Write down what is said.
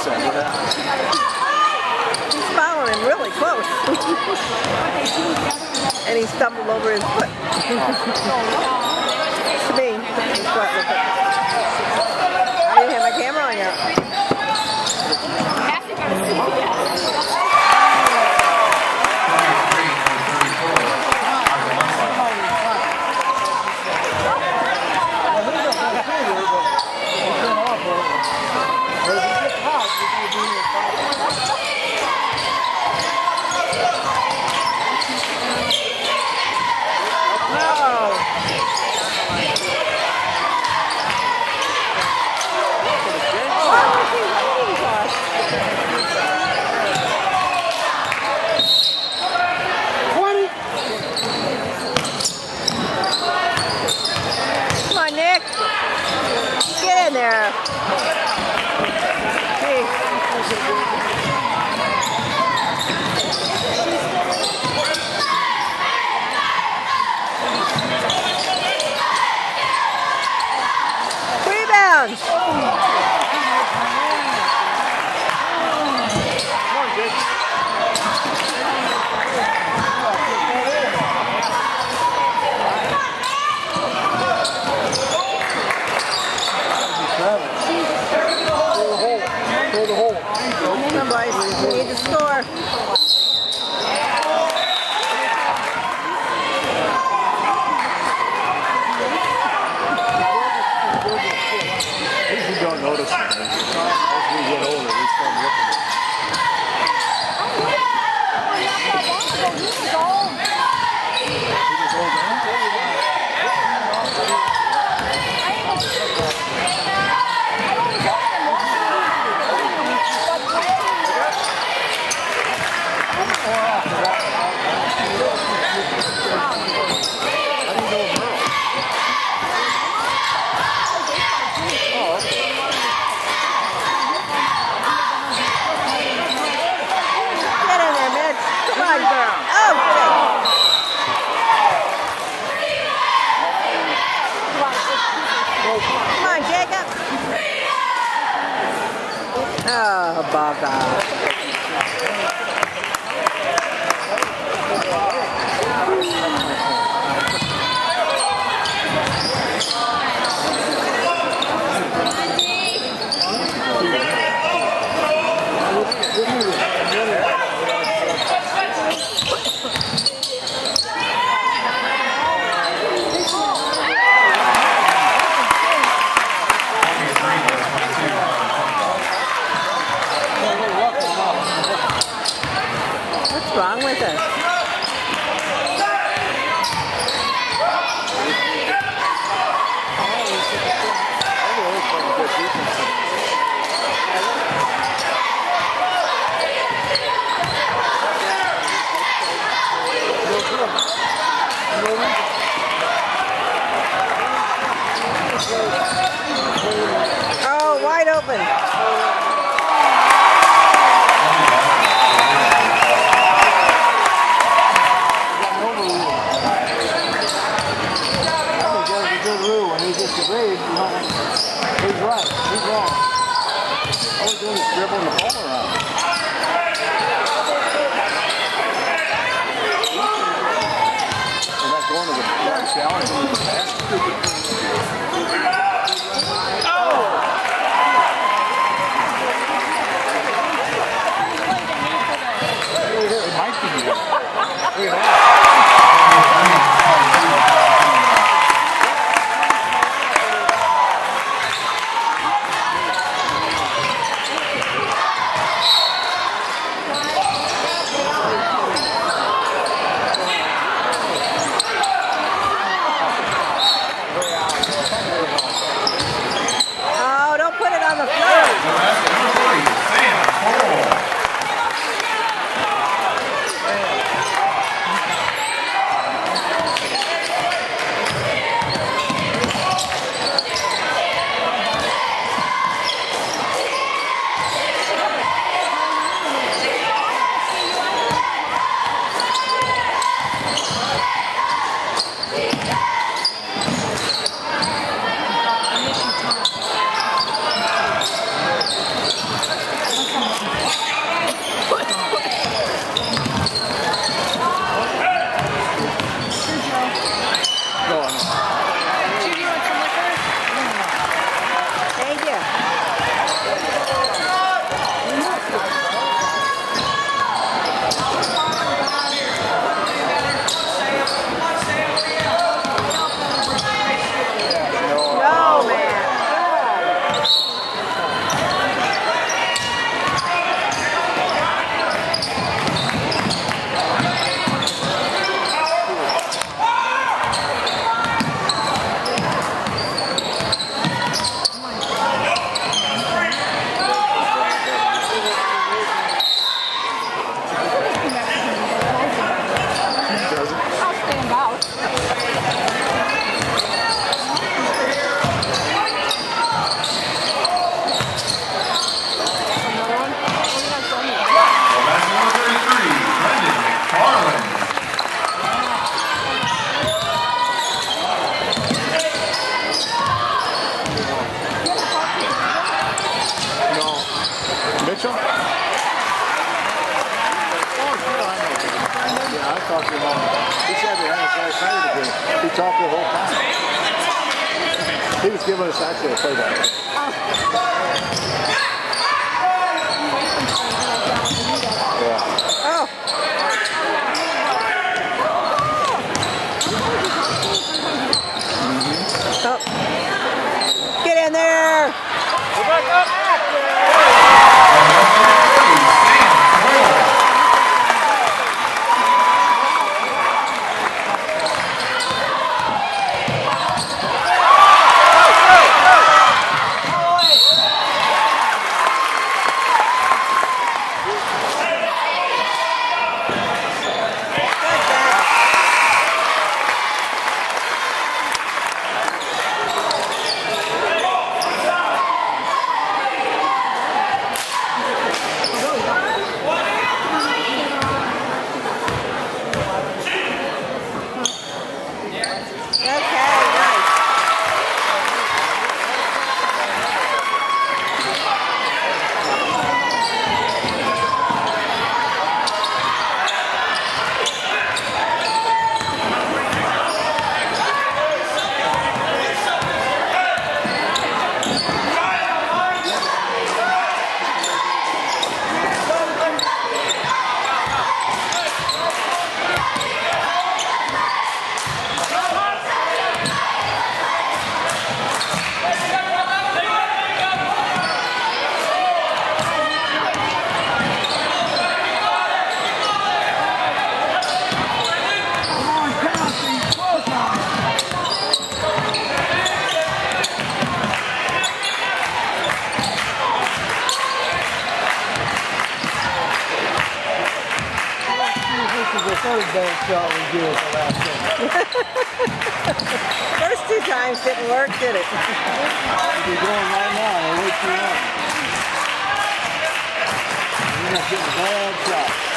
He's following him really close. and he stumbled over his foot. to me, ーカー That's stupid. across the line. He's had their hands last night again. He talked the whole time. He was giving us actually a playback. Oh. Okay, third bank shot was good the last time. First two times didn't work, did it? You're going right now. I'll wait you up. You're not getting a bad shot.